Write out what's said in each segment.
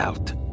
out.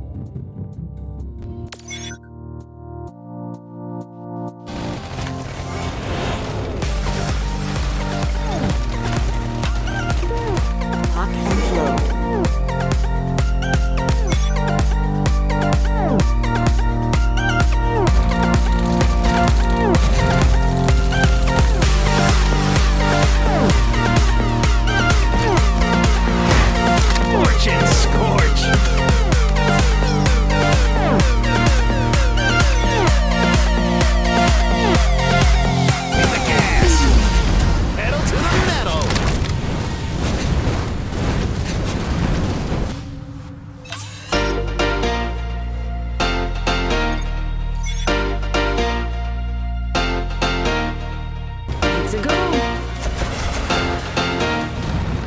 It's a go.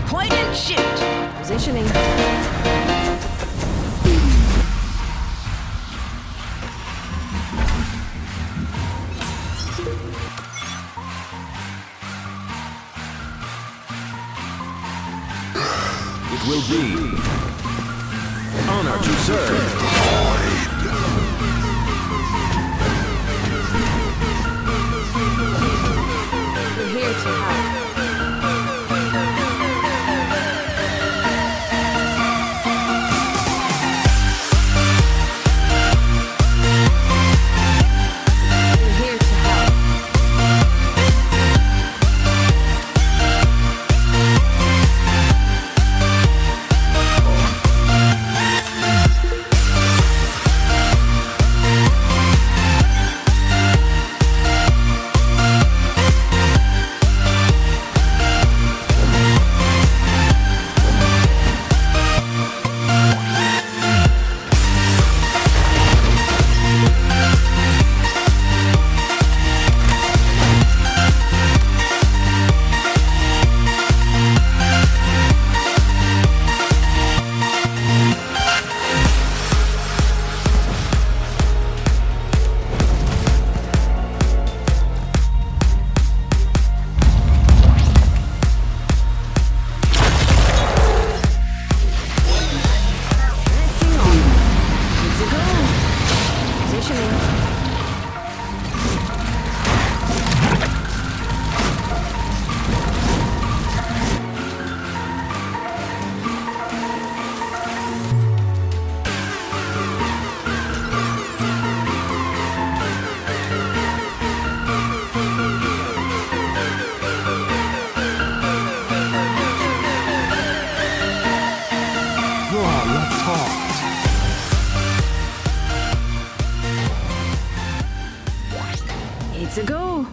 Point and shoot. Positioning. It will be honor to serve. Here to. It's a go.